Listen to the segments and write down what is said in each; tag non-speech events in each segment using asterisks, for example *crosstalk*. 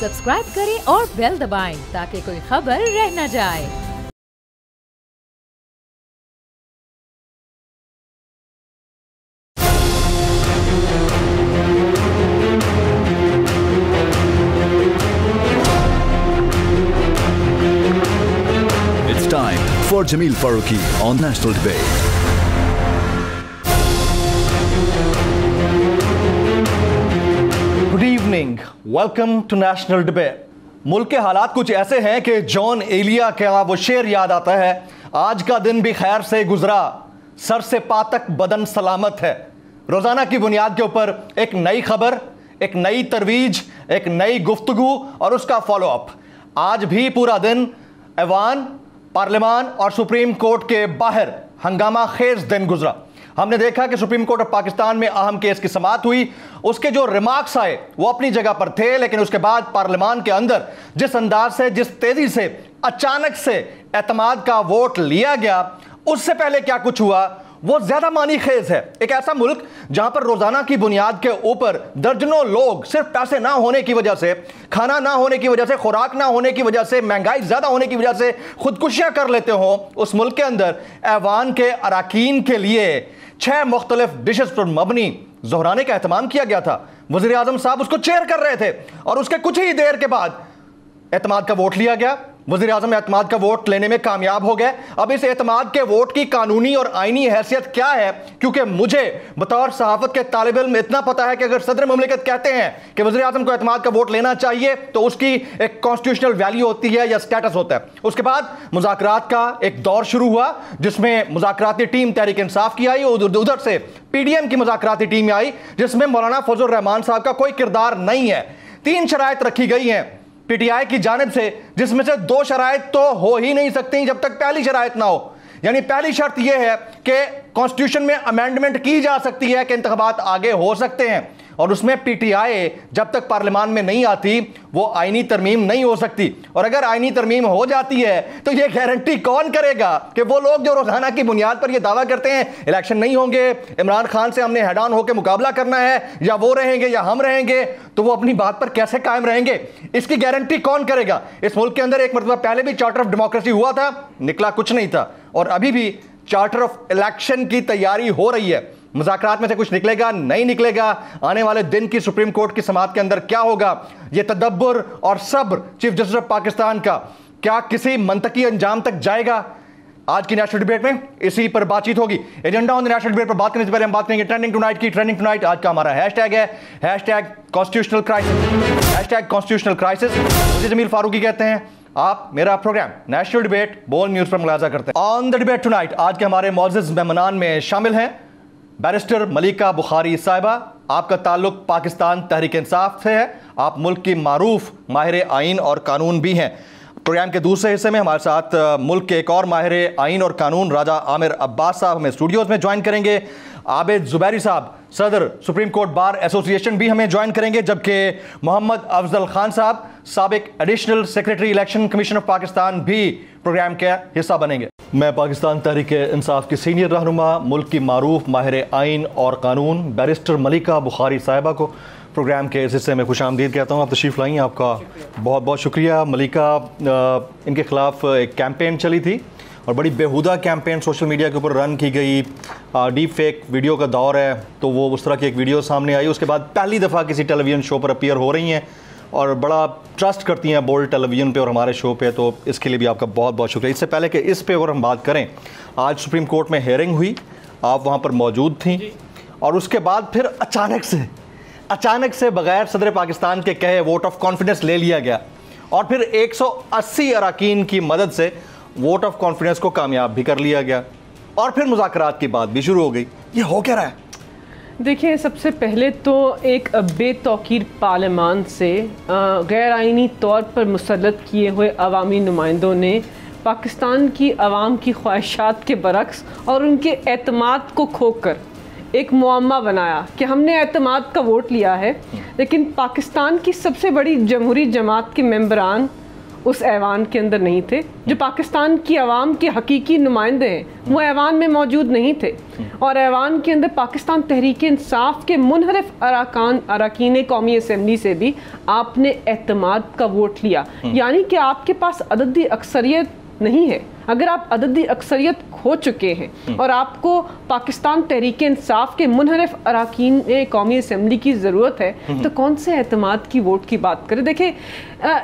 Subscribe کریں اور بیل دبائیں تاکہ کوئی خبر رہ نہ جائے for Jamil Faruqi on National Debate. Morning welcome to national debate ملک کے حالات کچھ ایسے ہیں کہ جان ایلیا کا وہ شعر یاد آتا ہے، آج کا دن بھی خیر سے گزرا، سر سے پا تک بدن سلامت ہے۔ روزانہ کی بنیاد کے اوپر ایک نئی خبر، ایک نئی ترویج، ایک نئی گفتگو اور اس کا فالو اپ آج بھی پورا دن ایوان، پارلیمان اور سپریم کورٹ کے باہر ہنگامہ خیز دن گزرا۔ ہم نے دیکھا کہ سپریم کورٹ آف پاکستان میں اہم کیس کی سماعت ہوئی۔ اس کے جو ریمارکس آئے، وہ اپنی جگہ پر تھے، لیکن اس کے بعد پارلیمان کے اندر جس انداز سے، جس تیزی سے، اچانک سے اعتماد کا ووٹ لیا گیا، اس سے پہلے کیا کچھ ہوا؟ وہ زیادہ معنی خیز ہے۔ ایک ایسا ملک جہاں پر روزانہ کی بنیاد کے اوپر درجنوں لوگ صرف پیسے نہ ہونے کی وجہ سے، کھانا نہ ہونے کی وجہ سے، خوراک نہ ہونے کی وجہ سے، مہنگائی زیادہ ہونے کی وجہ سے خودکشیاں کر لیتے ہوں، اس ملک کے اندر ایوان کے اراکین کے لیے چھ مختلف ڈشز پر مبنی زہرانے کا اہتمام کیا گیا تھا۔ وزیر اعظم صاحب اس کو چیئر کر رہے تھے اور اس کے کچھ ہی دیر کے بعد اعتماد کا ووٹ لیا گیا۔ وزیر اعظم اعتماد کا ووٹ لینے میں کامیاب ہو گئے۔ اب اس اعتماد کے ووٹ کی قانونی اور آئینی حیثیت کیا ہے؟ کیونکہ مجھے بطور صحافت کے طالب علم اتنا پتا ہے کہ اگر صدر مملکت کہتے ہیں کہ وزیر اعظم کو اعتماد کا ووٹ لینا چاہیے، تو اس کی ایک کانسٹیوشنل ویلیو ہوتی ہے یا سٹیٹس ہوتا ہے۔ اس کے بعد مذاکرات کا ایک دور شروع ہوا، جس میں مذاکراتی ٹیم تحریک انصاف کی آئی اور ادھر سے پی ڈی ایم کی مذاکراتی ٹیم آئی، جس میں مولانا فضل الرحمان صاحب کا کوئی کردار نہیں ہے۔ تین شرائط رکھی گئی ہیں۔ پی ٹی آئی کی جانب سے، جس میں سے دو شرائط تو ہو ہی نہیں سکتی جب تک پہلی شرائط نہ ہو۔ یعنی پہلی شرط یہ ہے کہ کانسٹیٹیوشن میں امینڈمنٹ کی جا سکتی ہے کہ انتخابات آگے ہو سکتے ہیں۔ اور اس میں پی ٹی آئی جب تک پارلیمان میں نہیں آتی، وہ آئینی ترمیم نہیں ہو سکتی۔ اور اگر آئینی ترمیم ہو جاتی ہے، تو یہ گارنٹی کون کرے گا کہ وہ لوگ جو روزانہ کی بنیاد پر یہ دعویٰ کرتے ہیں الیکشن نہیں ہوں گے، عمران خان سے ہم نے ہیڈان ہو کے مقابلہ کرنا ہے، یا وہ رہیں گے یا ہم رہیں گے، تو وہ اپنی بات پر کیسے قائم رہیں گے؟ اس کی گارنٹی کون کرے گا؟ اس ملک کے اندر ایک مرتبہ پہلے بھی چارٹر آف ڈیموکریسی ہوا تھا، نکلا کچھ نہیں تھا۔ اور ابھی بھی چارٹر آف الیکشن کی تیاری ہو رہی ہے۔ مذاکرات میں سے کچھ نکلے گا، نہیں نکلے گا۔ آنے والے دن کی سپریم کورٹ کی سماعت کے اندر کیا ہوگا؟ یہ تدبر اور صبر چیف جسٹس آف پاکستان کا کیا کسی منطقی انجام تک جائے گا؟ آج کی نیشنل ڈیبیٹ میں اسی پر بات چیت ہوگی۔ ایجنڈا آن نیشنل ڈیبیٹ پر بات کرنے سے پہلے ہم بات کریں گے ٹرینڈنگ ٹونائٹ کی۔ ٹرینڈنگ ٹونائٹ آج کا ہمارا ہیش ٹیگ ہے۔ Hashtag constitutional crisis hashtag constitutional crisis مجھے جمیل فاروقی کہتے ہیں، آپ میرا program national debate Bol news پر ملاحظہ کرتے ہیں۔ آن دا ڈبیٹ ٹونائٹ آج کے ہمارے معزز مہمنان میں شامل ہیں۔ بیرسٹر ملیکہ بخاری صاحبہ، آپ کا تعلق پاکستان تحریک انصاف سے ہے۔ آپ ملک کی معروف ماہر آئین اور قانون بھی ہیں۔ پروگرام کے دوسرے حصے میں ہمارے ساتھ ملک کے ایک اور ماہر آئین اور قانون راجہ عامر عباس صاحب ہمیں اسٹوڈیوز میں جوائن کریں گے۔ عابد زبیری صاحب، صدر سپریم کورٹ بار ایسوسی ایشن بھی ہمیں جوائن کریں گے، جبکہ محمد افضل خان صاحب، سابق additional secretary election commission of Pakistan بھی پروگرام کا حصہ بنیں گے۔ میں پاکستان تحریک انصاف کی سینئر رہنما، ملک کی معروف ماہر آئین اور قانون بیرسٹر ملکہ بخاری صاحبہ کو پروگرام کے اس حصے میں خوش آمدید کہتا ہوں۔ آپ تشریف لائیں، آپ کا بہت بہت شکریہ۔ ملکہ ان کے خلاف ایک کیمپین چلی تھی اور بڑی بےہودہ کیمپین سوشل میڈیا کے اوپر رن کی گئی۔ ڈیپ فیک ویڈیو کا دور ہے تو وہ اس طرح کی ایک ویڈیو سامنے آئی۔ اس کے بعد پہلی دفعہ کسی ٹیلی ویژن شو پر اپیئر ہو رہی ہیں اور بڑا ٹرسٹ کرتی ہیں بولڈ ٹیلی ویژن پہ اور ہمارے شو پہ۔ تو اس کے لیے بھی آپ کا بہت بہت شکریہ۔ اس سے پہلے کہ اس پہ اگر ہم بات کریں آج سپریم کورٹ میں ہیئرنگ ہوئی۔ آپ وہاں پر موجود تھیں۔ جی۔ اور اس کے بعد پھر اچانک سے اچانک سے بغیر صدر پاکستان کے کہے ووٹ آف کانفیڈنس لے لیا گیا۔ اور پھر ایک سو اسی اراکین کی مدد سے ووٹ آف کانفیڈنس کو کامیاب بھی کر لیا گیا۔ اور پھر مذاکرات کی بات بھی شروع ہو گئی۔ یہ ہو کیا رہا ہے؟ دیکھیں، سب سے پہلے تو ایک بے توقیر پارلیمان سے غیر آئینی طور پر مسلط کیے ہوئے عوامی نمائندوں نے پاکستان کی عوام کی خواہشات کے برعکس اور ان کے اعتماد کو کھو کر ایک معمہ بنایا کہ ہم نے اعتماد کا ووٹ لیا ہے۔ لیکن پاکستان کی سب سے بڑی جمہوری جماعت کے ممبران اس ایوان کے اندر نہیں تھے جو پاکستان کی عوام کے حقیقی نمائندے ہیں وہ ایوان میں موجود نہیں تھے۔ اور ایوان کے اندر پاکستان تحریک انصاف کے منحرف اراکان اراکین قومی اسمبلی سے بھی آپ نے اعتماد کا ووٹ لیا۔ یعنی کہ آپ کے پاس عددی اکثریت نہیں ہے۔ اگر آپ عددی اکثریت کھو چکے ہیں اور آپ کو پاکستان تحریک انصاف کے منحرف اراکین قومی اسمبلی کی ضرورت ہے تو کون سے اعتماد کی ووٹ کی بات کریں دیکھیں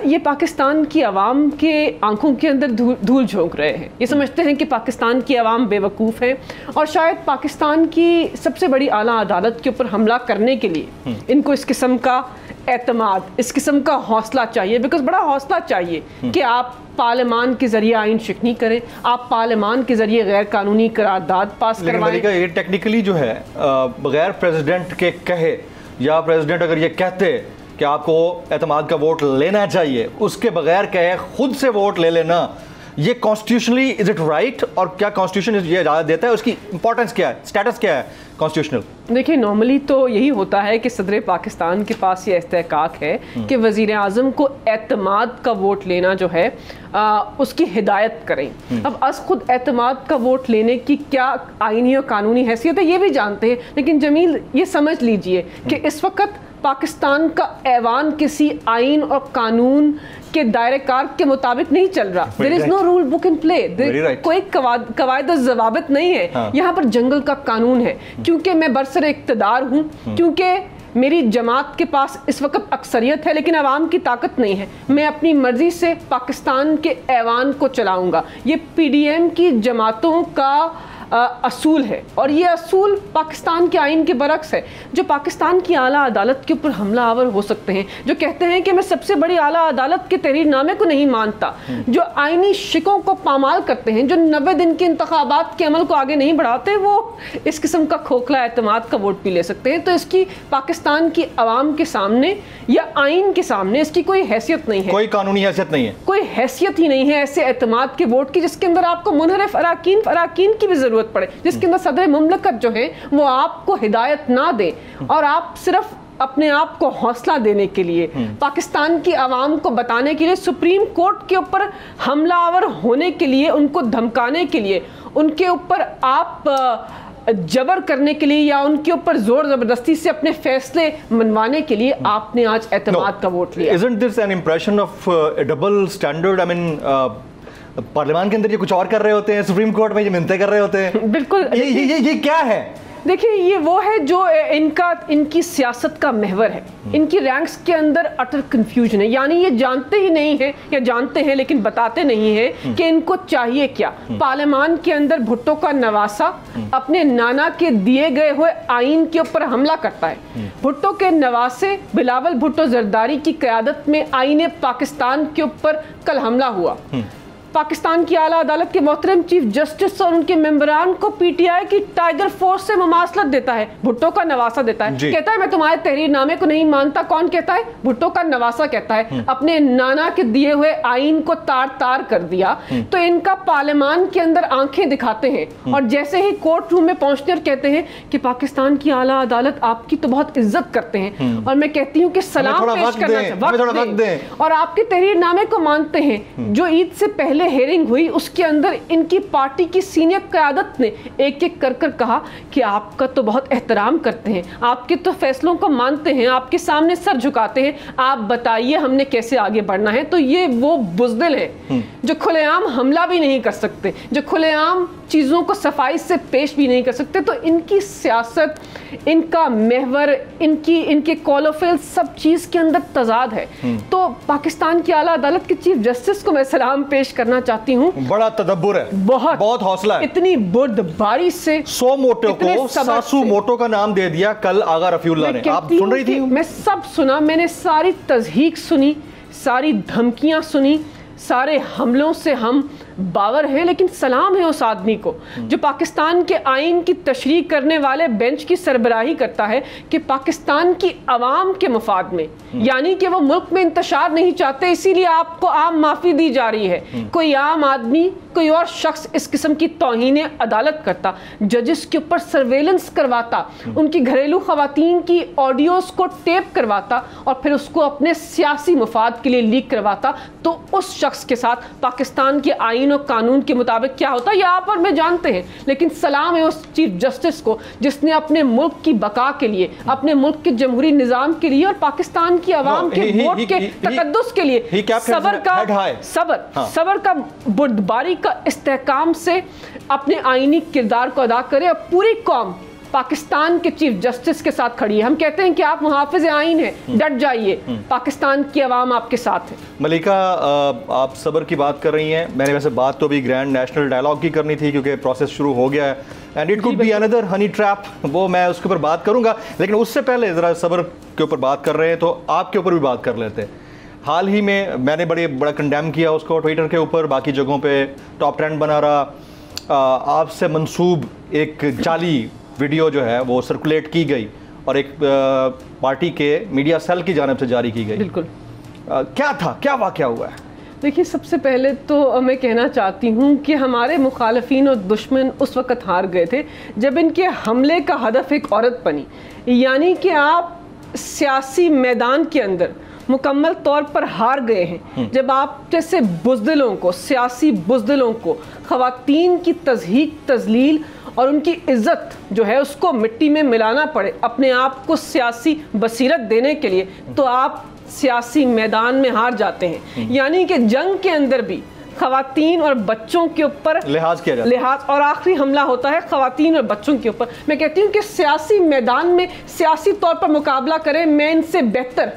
یہ پاکستان کی عوام کے آنکھوں کے اندر دھول جھونک رہے ہیں۔ یہ سمجھتے ہیں کہ پاکستان کی عوام بے وقوف ہے اور شاید پاکستان کی سب سے بڑی اعلیٰ عدالت کے اوپر حملہ کرنے کے لیے ان کو اس قسم کا اعتماد اس قسم کا حوصلہ چاہیے بیکاز بڑا حوصلہ چاہیے کہ آپ پارلیمان کے ذریعے آئین شکنی کریں آپ پارلیمان کے ذریعے غیر قانونی قرارداد پاس کروائیں۔ یہ ٹیکنیکلی جو ہے بغیر پریزیڈنٹ کے کہے یا پریزیڈنٹ اگر یہ کہتے کہ آپ کو اعتماد کا ووٹ لینا چاہیے اس کے بغیر کہے خود سے ووٹ لے لینا یہ کانسٹیٹیوشنلی از اٹ رائٹ اور کیا کانسٹیٹیوشن یہ اجازت دیتا ہے؟ اس کی امپورٹنس کیا ہے؟ اسٹیٹس کیا ہے کانسٹیٹیوشنل دیکھیے نارملی تو یہی ہوتا ہے کہ صدر پاکستان کے پاس یہ استحقاق ہے کہ وزیر اعظم کو اعتماد کا ووٹ لینا جو ہے اس کی ہدایت کریں۔ اب از خود اعتماد کا ووٹ لینے کی کیا آئینی اور قانونی حیثیت ہے یہ بھی جانتے ہیں۔ لیکن جمیل یہ سمجھ لیجیے کہ اس وقت پاکستان کا ایوان کسی آئین اور قانون کے دائرے کار کے مطابق نہیں چل رہا. دیر از نو رول بک ان پلے کوئی قواعد ضوابط نہیں ہے. ہاں۔ یہاں پر جنگل کا قانون ہے. کیونکہ میں برسر اقتدار ہوں. کیونکہ میری جماعت کے پاس اس وقت اکثریت ہے لیکن عوام کی طاقت نہیں ہے. میں اپنی مرضی سے پاکستان کے ایوان کو چلاؤں گا. یہ پی ڈی ایم کی جماعتوں کا اصول ہے۔ اور یہ اصول پاکستان کے آئین کے برعکس ہے۔ جو پاکستان کی اعلیٰ عدالت کے اوپر حملہ آور ہو سکتے ہیں جو کہتے ہیں کہ میں سب سے بڑی اعلیٰ عدالت کے تحریر نامے کو نہیں مانتا جو آئینی شکوں کو پامال کرتے ہیں جو نوے دن کے انتخابات کے عمل کو آگے نہیں بڑھاتے وہ اس قسم کا کھوکھلا اعتماد کا ووٹ بھی لے سکتے ہیں۔ تو اس کی پاکستان کی عوام کے سامنے یا آئین کے سامنے اس کی کوئی حیثیت نہیں ہے۔ کوئی قانونی حیثیت نہیں ہے۔ کوئی حیثیت ہی نہیں ہے ایسے اعتماد کے ووٹ کی جس کے اندر آپ کو منحرف اراکین اراکین کی بھی ضرورت ضرورت پڑے۔ جس کے اندر صدر مملکت جو ہے وہ آپ کو ہدایت نہ دیں اور آپ صرف اپنے آپ کو حوصلہ دینے کے لیے پاکستان کی عوام کو بتانے کے لیے سپریم کورٹ کے اوپر حملہ آور ہونے کے لیے ان کو دھمکانے کے لیے ان کے اوپر آپ جبر کرنے کے لیے یا ان کے اوپر زور زبردستی سے اپنے فیصلے منوانے کے لیے آپ نے آج اعتماد کا ووٹ لیا۔ Isn't this an impression of a double standard? I mean, uh, پارلیمان کے اندر یہ کچھ اور کر رہے ہوتے ہیں سپریم کورٹ میں یہ منتے کر رہے ہوتے ہیں۔ بالکل یہ کیا ہے؟ دیکھیں یہ وہ ہے جو ان کا ان کی سیاست کا محور ہے۔ ان کی رینکس کے اندر اٹر کنفیوژن ہے۔ یعنی یہ جانتے ہی نہیں ہیں یا جانتے ہیں لیکن بتاتے نہیں ہیں کہ ان کو چاہیے کیا۔ پارلیمان کے اندر بھٹو کا نواسا اپنے نانا کے دیے گئے ہوئے آئین کے اوپر حملہ کرتا ہے۔ بھٹو کے نواسے بلاول بھٹو زرداری کی قیادت میں آئین پاکستان کے اوپر کل حملہ ہوا۔ پاکستان کی اعلیٰ عدالت کے محترم چیف جسٹس اور ان کے ممبران کو پی ٹی آئی کی ٹائگر فورس سے مماثلت دیتا ہے بھٹو کا نواسا دیتا ہے۔ جی۔ کہتا ہے میں تمہارے تحریر نامے کو نہیں مانتا کون کہتا ہے؟ بھٹو کا نواسا کہتا ہے۔ اپنے نانا کے دیے ہوئے آئین کو تار تار کر دیا۔ تو ان کا پارلیمان کے اندر آنکھیں دکھاتے ہیں۔ اور جیسے ہی کورٹ روم میں پہنچتے اور کہتے ہیں کہ پاکستان کی اعلیٰ عدالت آپ کی تو بہت عزت کرتے ہیں۔ اور میں کہتی ہوں کہ سلام پیش کرنا اور آپ کے تحریر نامے کو مانتے ہیں۔ جو عید سے پہلے ہیرنگ ہوئی اس کے اندر ان کی پارٹی کی سینئر قیادت نے ایک ایک کر کر کہا کہ آپ کا تو بہت احترام کرتے ہیں آپ کے تو فیصلوں کو مانتے ہیں آپ کے سامنے سر جھکاتے ہیں آپ بتائیے ہم نے کیسے آگے بڑھنا ہے؟ تو یہ وہ بزدل ہیں جو کھلے عام حملہ بھی نہیں کر سکتے جو کھلے عام چیزوں کو صفائی سے پیش بھی نہیں کر سکتے تو ان کی سیاست ان کا محور ان کی ان کے کالوفیل سب چیز کے اندر تضاد ہے۔ تو پاکستان کی اعلیٰ عدالت کے چیف جسٹس کو میں سلام پیش کرنا چاہتی ہوں۔ بڑا تدبر ہے۔ بہت۔ بہت حوصلہ ہے۔ اتنی برد باری سے سو موٹو کو ساسو موٹو کا نام دے دیا کل آغا رفیع اللہ نے۔ آپ سن رہی تھی میں سب سنا میں نے ساری تزہیق سنی ساری دھمکیاں سنی سارے حملوں سے ہم باور ہے لیکن سلام ہے اس آدمی کو، جو پاکستان کے آئین کی تشریح کرنے والے بینچ کی سربراہی کرتا ہے کہ پاکستان کی عوام کے مفاد میں یعنی کہ وہ ملک میں انتشار نہیں چاہتے، اسی لیے آپ کو عام معافی دی جا رہی ہے۔ کوئی عام آدمی، کوئی اور شخص اس قسم کی توہین عدالت کرتا، ججز کے اوپر سرویلنس کرواتا، ان کی گھریلو خواتین کی آڈیوز کو ٹیپ کرواتا اور پھر اس کو اپنے سیاسی مفاد کے لیے لیک کرواتا، تو اس شخص کے ساتھ پاکستان کے آئین و قانون کے مطابق کیا ہوتا یہ آپ اور میں جانتے ہیں لیکن سلام ہے اس چیف جسٹس کو جس نے اپنے ملک کی بقا کے لیے اپنے ملک کے جمہوری نظام کے لیے اور پاکستان کی عوام کے ووٹ کے تقدس کے لیے صبر کا. صبر ہاں۔ صبر کا بردباری کا استحکام سے اپنے آئینی کردار کو ادا کرے اور پوری قوم پاکستان کے چیف جسٹس کے ساتھ کھڑی ہے۔ ہم کہتے ہیں کہ آپ محافظ آئین ہیں ڈٹ جائیے۔ پاکستان کی عوام آپ کے ساتھ ہے۔ ملیکہ آ، آپ صبر کی بات کر رہی ہیں۔ میں نے ویسے بات تو بھی گرینڈ نیشنل ڈائلاگ کی کرنی تھی کیونکہ پروسیس شروع ہو گیا ہے۔ And it could be under honey trap وہ میں اس کے اوپر بات کروں گا۔ لیکن اس سے پہلے ذرا صبر کے اوپر بات کر رہے ہیں تو آپ کے اوپر بھی بات کر لیتے ہیں۔ حال ہی میں میں نے بڑے بڑا کنڈیم کیا اس کو ٹویٹر کے اوپر باقی جگہوں پہ ٹاپ ٹرینڈ بنا رہا۔ آپ سے منسوب ایک جعلی ویڈیو جو ہے وہ سرکولیٹ کی گئی اور ایک پارٹی کے میڈیا سیل کی جانب سے جاری کی گئی۔ بالکل۔ کیا تھا؟ کیا واقعہ ہوا ہے؟ دیکھیے سب سے پہلے تو میں کہنا چاہتی ہوں کہ ہمارے مخالفین اور دشمن اس وقت ہار گئے تھے جب ان کے حملے کا ہدف ایک عورت بنی۔ یعنی کہ آپ سیاسی میدان کے اندر مکمل طور پر ہار گئے ہیں۔ جب آپ جیسے بزدلوں کو سیاسی بزدلوں کو خواتین کی تضحیق تزلیل اور ان کی عزت جو ہے اس کو مٹی میں ملانا پڑے اپنے آپ کو سیاسی بصیرت دینے کے لیے تو آپ سیاسی میدان میں ہار جاتے ہیں۔ یعنی کہ جنگ کے اندر بھی خواتین اور بچوں کے اوپر لحاظ کیا جاتا ہے۔ لحاظ اور آخری حملہ ہوتا ہے خواتین اور بچوں کے اوپر۔ میں کہتی ہوں کہ سیاسی میدان میں سیاسی طور پر مقابلہ کریں میں ان سے بہتر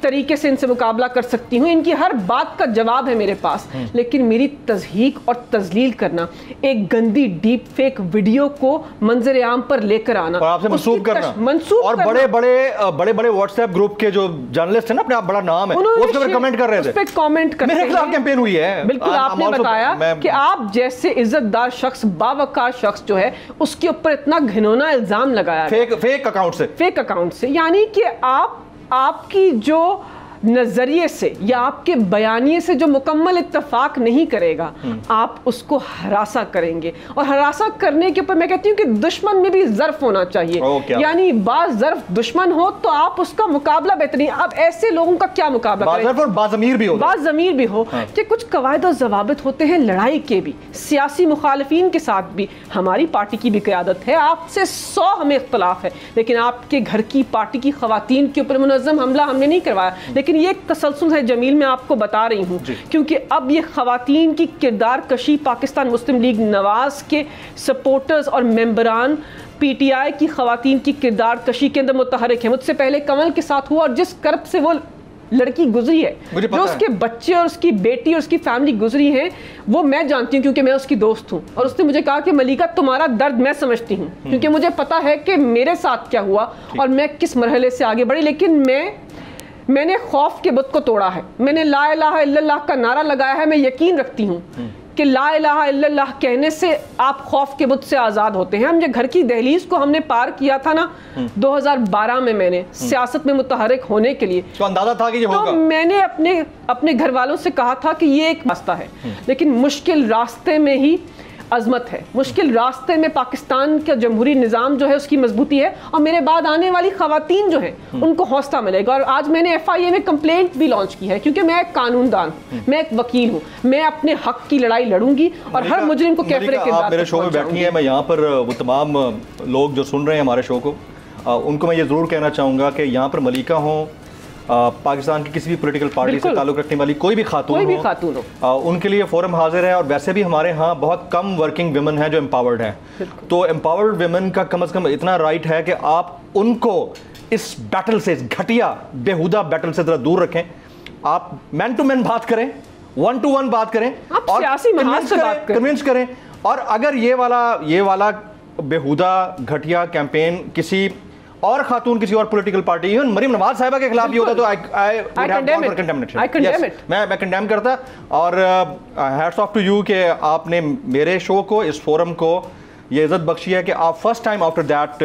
طریقے سے ان سے مقابلہ کر سکتی ہوں۔ ان کی ہر بات کا جواب ہے میرے پاس لیکن میری تزہیق اور تزلیل کرنا ایک گندی ڈیپ فیک ویڈیو کو منظر عام پر لے کر آنا اور آپ سے اس منسوب کی کرنا۔ منسوب اور۔ بڑے بڑے بڑے بڑے واٹس ایپ گروپ کے جو جرنلسٹ ہیں نا اپنے آپ بڑا نام ہے وہ نے اس شیئر- کمنٹ کر رہے اس تھے۔ پہ کامنٹ کرتے میرے خلاف ہیں۔ کیمپین ہوئی ہے۔ بالکل آپ نے بتایا کہ آپ جیسے عزت دار شخص باوقار شخص جو ہے اس کے اوپر اتنا گھنونا الزام لگایا فیک اکاؤنٹ سے۔ فیک اکاؤنٹ سے یعنی کہ آپ آپ کی جو نظریے سے یا آپ کے بیانیے سے جو مکمل اتفاق نہیں کرے گا آپ اس کو ہراساں کریں گے۔ اور ہراساں کرنے کے اوپر میں کہتی ہوں کہ دشمن میں بھی ظرف ہونا چاہیے۔ یعنی بعض ظرف دشمن ہو تو آپ اس کا مقابلہ بہترین اب ایسے لوگوں کا کیا مقابلہ کریں؟ اور بازمیر بھی ہوتا بعض ضمیر بھی ہو کہ کچھ قواعد و ضوابط ہوتے ہیں لڑائی کے بھی سیاسی مخالفین کے ساتھ بھی۔ ہماری پارٹی کی بھی قیادت ہے آپ سے سو ہمیں اختلاف ہے۔ لیکن آپ کے گھر کی پارٹی کی خواتین کے اوپر منظم حملہ ہم نے نہیں کروایا۔ لیکن یہ ایک تسلسل ہے جمیل میں آپ کو بتا رہی ہوں۔ کیونکہ اب یہ خواتین کی کردار کشی پاکستان مسلم لیگ نواز کے سپورٹرز اور ممبران پی ٹی آئی کی خواتین کی کردار کشی کے اندر متحرک ہیں۔ مجھ سے پہلے کمل کے ساتھ ہوا اور جس کرب سے وہ لڑکی گزری ہے جو اس۔ کے بچے اور اس کی بیٹی اور اس کی فیملی گزری ہیں وہ میں جانتی ہوں کیونکہ میں اس کی دوست ہوں۔ اور اس نے مجھے کہا کہ ملیکہ تمہارا درد میں سمجھتی ہوں کیونکہ مجھے پتا ہے کہ میرے ساتھ کیا ہوا اور میں کس مرحلے سے آگے بڑھی لیکن میں میں نے خوف کے بت کو توڑا ہے۔ میں نے لا الہ الا اللہ کا نعرہ لگایا ہے میں یقین رکھتی ہوں کہ لا الہ الا اللہ کہنے سے آپ خوف کے بت سے آزاد ہوتے ہیں۔ ہم جو گھر کی دہلیز کو ہم نے پار کیا تھا نا دو ہزار بارہ میں میں نے سیاست میں متحرک ہونے کے لیے۔ کو اندازہ تھا کہ یہ تو ہوگا۔ میں نے اپنے اپنے گھر والوں سے کہا تھا کہ یہ ایک راستہ ہے۔ لیکن مشکل راستے میں ہی عظمت ہے۔ مشکل راستے میں پاکستان کا جمہوری نظام جو ہے اس کی مضبوطی ہے اور میرے بعد آنے والی خواتین جو ہیں ان کو حوصلہ ملے گا۔ اور آج میں نے ایف آئی اے میں کمپلینٹ بھی لانچ کی ہے کیونکہ میں ایک قانون دان ہوں میں ایک وکیل ہوں۔ میں اپنے حق کی لڑائی لڑوں گی اور ہر مجرم کو کیفرے کے آپ میرے شو میں بیٹھی ہیں میں یہاں پر وہ تمام لوگ جو سن رہے ہیں ہمارے شو کو ان کو میں یہ ضرور کہنا چاہوں گا کہ یہاں پر ملیکہ ہوں پاکستان کی کسی بھی پولیٹیکل پارٹی سے۔ تعلق رکھنے والی کوئی بھی خاتون کوئی بھی خاتون ہو۔ ان کے لیے فورم حاضر ہے اور ویسے بھی ہمارے ہاں بہت کم ورکنگ ویمن ہیں جو امپاورڈ ہیں تو امپاورڈ ویمن کا کم از کم اتنا رائٹ ہے کہ آپ ان کو اس بیٹل سے اس گھٹیا بےہودہ بیٹل سے ذرا دور رکھیں آپ مین ٹو مین بات کریں ون ٹو ون بات کریں کریں۔ کنونس کریں اور اگر یہ والا یہ والا بےہودہ گھٹیا کیمپین کسی اور خاتون کسی اور political party even Maryam Nawaz صاحبہ کے خلاف یہ ہوتا تو. میں میں کنڈیم کرتا اور ہیٹس آف ٹو یو کہ آپ نے میرے شو کو اس فورم کو یہ عزت بخشی ہے کہ آپ فرسٹ ٹائم آفٹر دیٹ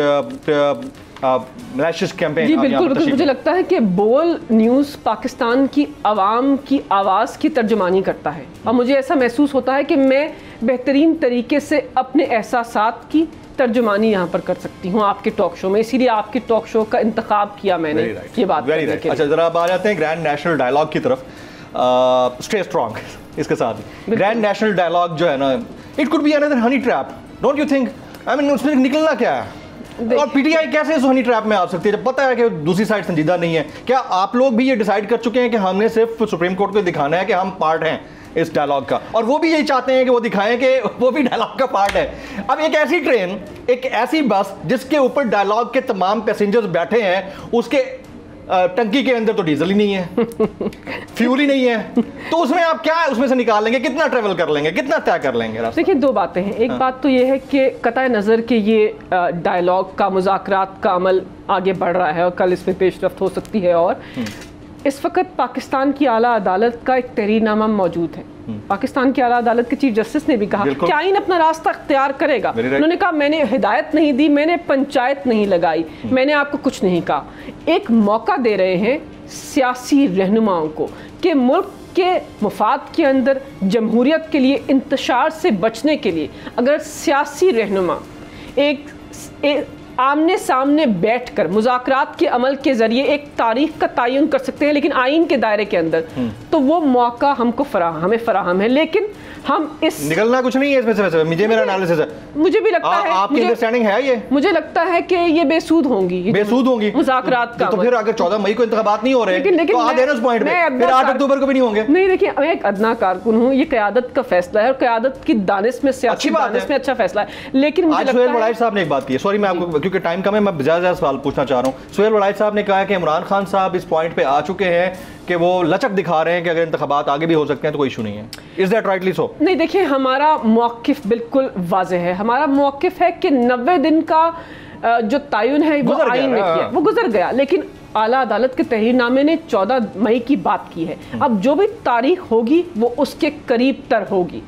جی بالکل بالکل مجھے لگتا ہے کہ بول نیوز پاکستان کی عوام کی آواز کی ترجمانی کرتا ہے۔ اور مجھے ایسا محسوس ہوتا ہے کہ میں بہترین طریقے سے اپنے احساسات کی ترجمانی یہاں پر کر سکتی ہوں آپ کے ٹاک شو میں اسی لیے آپ کے ٹاک شو کا انتخاب کیا میں نے یہ بات اچھا ذرا اب آ جاتے ہیں گرینڈ نیشنل ڈائلاگ کی طرف۔ اسٹے اسٹرانگ اس کے ساتھ۔ گرینڈ نیشنل ڈائلاگ جو ہے نا it could be under honey trap don't you think I mean اس میں نکلنا کیا ہے؟ اور پی ٹی آئی کیسے اس ہنی ٹریپ میں آ سکتی ہے؟ جب پتہ ہے کہ دوسری سائڈ سنجیدہ نہیں ہے۔ کیا آپ لوگ بھی یہ ڈیسائیڈ کر چکے ہیں کہ ہم نے صرف سپریم کورٹ کو دکھانا ہے کہ ہم پارٹ ہیں؟ اس ڈائلاگ کا۔ اور وہ بھی یہی چاہتے ہیں کہ وہ دکھائیں کہ وہ بھی ڈائلاگ کا پارٹ ہے۔ اب ایک ایسی ٹرین ایک ایسی بس جس کے اوپر ڈائلاگ کے تمام پیسنجرز بیٹھے ہیں اس کے ٹنکی کے اندر تو ڈیزل ہی نہیں ہے۔ *laughs* فیول ہی نہیں ہے۔ تو اس میں آپ کیا اس میں سے نکال لیں گے؟ کتنا ٹریول کر لیں گے؟ کتنا طے کر لیں گے دیکھیں دو باتیں ہیں۔ ایک بات تو یہ ہے کہ قطع نظر کہ یہ ڈائلاگ کا مذاکرات کا عمل آگے بڑھ رہا ہے اور کل اس میں پیش رفت ہو سکتی ہے اور۔ اس وقت پاکستان کی اعلیٰ عدالت کا ایک تحریر نامہ موجود ہے۔ پاکستان کی اعلیٰ عدالت کے چیف جسٹس نے بھی کہا۔ کہ آئین اپنا راستہ اختیار کرے گا. انہوں نے کہا میں نے ہدایت نہیں دی میں نے پنچایت نہیں لگائی میں نے آپ کو کچھ نہیں کہا۔ ایک موقع دے رہے ہیں سیاسی رہنماؤں کو کہ ملک کے مفاد کے اندر جمہوریت کے لیے انتشار سے بچنے کے لیے اگر سیاسی رہنما ایک آمنے سامنے بیٹھ کر مذاکرات کے عمل کے ذریعے ایک تاریخ کا تعین کر سکتے ہیں لیکن آئین کے دائرے کے اندر تو وہ موقع ہم کو فراہم ہمیں فراہم ہے۔ لیکن ہم اس نکلنا کچھ نہیں ہے اس میں سے مجھے میرا انالیسس ہے۔ مجھے بھی لگتا ہے آپ کی انڈرسٹینڈنگ ہے یہ؟ مجھے لگتا ہے کہ یہ بے سود ہوں گی بے سود ہوں گی۔ مذاکرات کا تو۔ پھر اگر چودہ مئی کو انتخابات نہیں ہو رہے تو آ دینا اس پوائنٹ پہ۔ پھر آٹھ اکتوبر کو بھی نہیں ہوں گے۔ نہیں دیکھیں میں ایک ادنا کارکن ہوں یہ قیادت کا فیصلہ ہے اور قیادت کی دانش میں سیاسی دانش۔ میں اچھا فیصلہ ہے۔ لیکن مجھے لگتا ہے وڑائی صاحب نے ایک بات کی ہے۔ سوری میں آپ کو کیونکہ ٹائم کم ہے میں زیادہ زیادہ سوال پوچھنا چاہ رہا ہوں۔ سہیل وڑائی صاحب نے کہا ہے کہ عمران خان صاحب اس پوائنٹ پہ آ چکے ہیں کہ وہ لچک دکھا رہے ہیں کہ اگر انتخابات آگے بھی ہو سکتے ہیں تو کوئی ایشو نہیں ہے۔ از دیٹ رائٹلی سو نہیں دیکھیں ہمارا موقف بالکل واضح ہے۔ ہمارا موقف ہے کہ نوے دن کا جو تعین ہے وہ آئین نے۔ کیا۔ وہ گزر گیا۔ لیکن اعلیٰ عدالت کے تحریر نامے نے چودہ مئی کی بات کی ہے۔ اب جو بھی تاریخ ہوگی وہ اس کے قریب تر ہوگی۔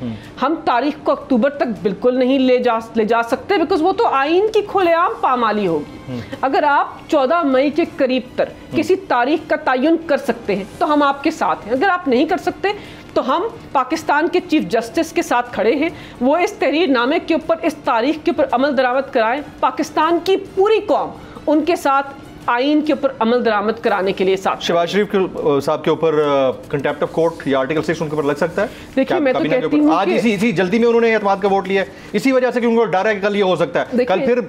ہم۔ تاریخ کو اکتوبر تک بالکل نہیں لے جا لے جا سکتے بیکاز وہ تو آئین کی کھلے عام پامالی ہوگی۔ اگر آپ چودہ مئی کے قریب تر کسی تاریخ کا تعین کر سکتے ہیں تو ہم آپ کے ساتھ ہیں۔ اگر آپ نہیں کر سکتے تو ہم پاکستان کے چیف جسٹس کے ساتھ کھڑے ہیں۔ وہ اس تحریر نامے کے اوپر اس تاریخ کے اوپر عمل درآمد کرائیں۔ پاکستان کی پوری قوم ان کے ساتھ آئین کے اوپر عمل درآمد کرانے کے لیے ساتھ شہباز شریف صاحب کے اوپر کنٹیپٹ آف کورٹ یا آرٹیکل سکس ان کے اوپر لگ سکتا ہے؟ دیکھیے، کیا میں تو کہتی ہوں آج کہ- اسی اسی جلدی میں انہوں نے اعتماد کا ووٹ لیا ہے۔ اسی وجہ سے کہ ان کو ڈر ہے کہ کل یہ ہو سکتا ہے۔ کل پھر